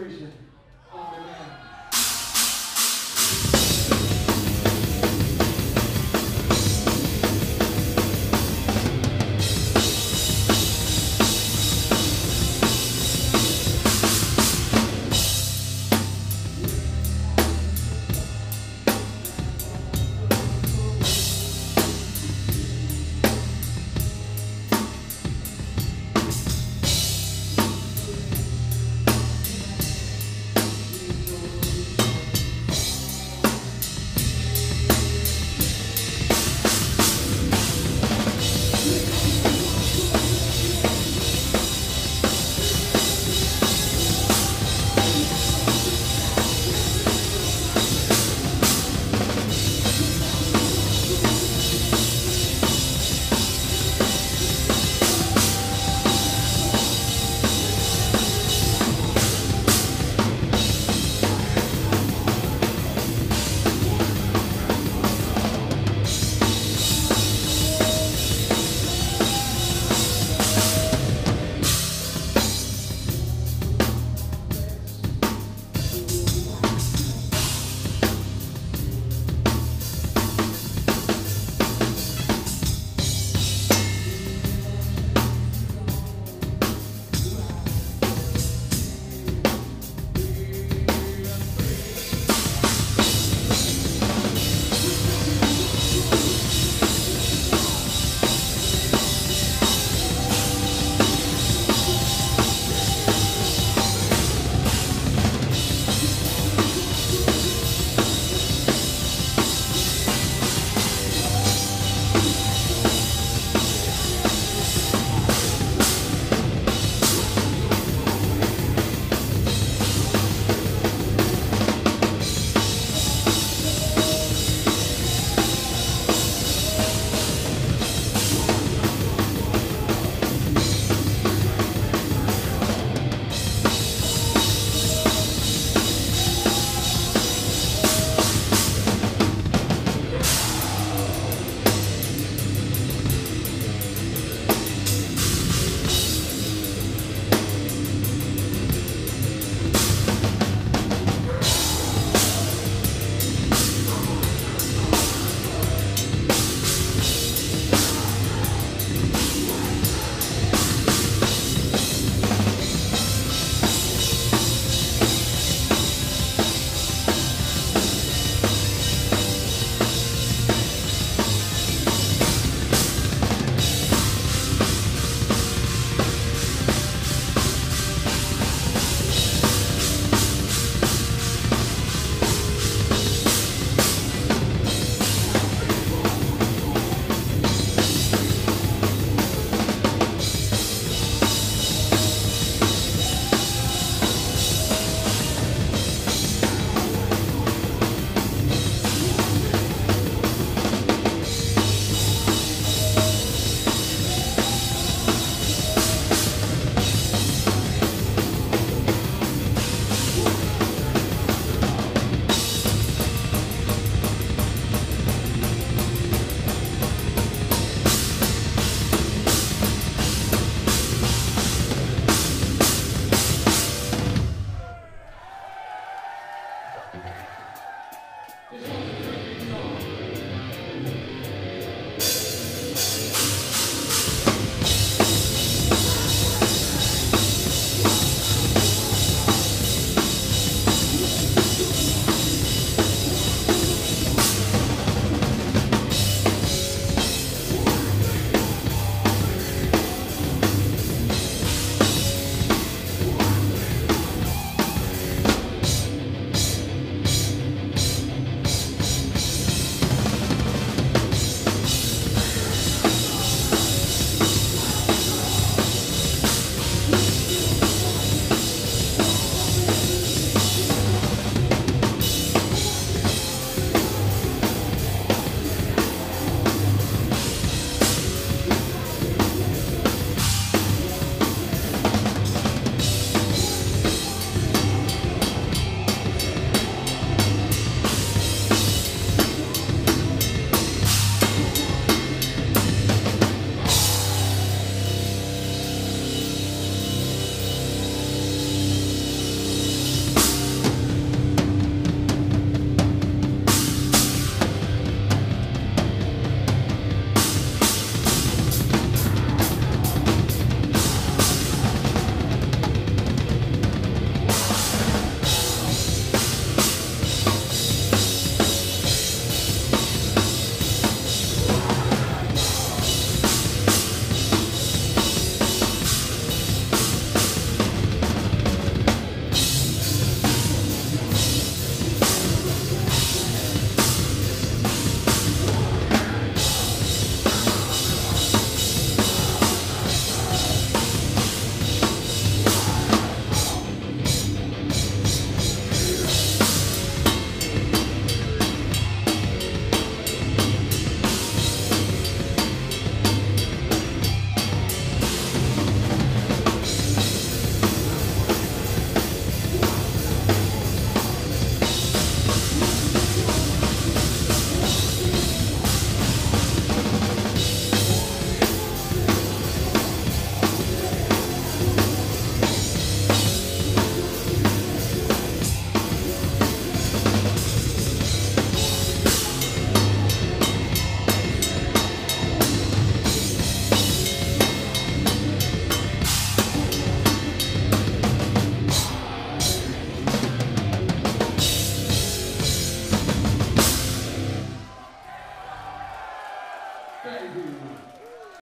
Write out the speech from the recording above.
reason,